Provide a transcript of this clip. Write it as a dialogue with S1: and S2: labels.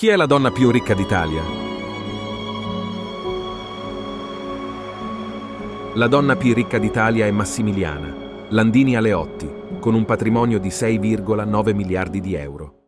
S1: Chi è la donna più ricca d'Italia? La donna più ricca d'Italia è Massimiliana, Landini Aleotti, con un patrimonio di 6,9 miliardi di euro.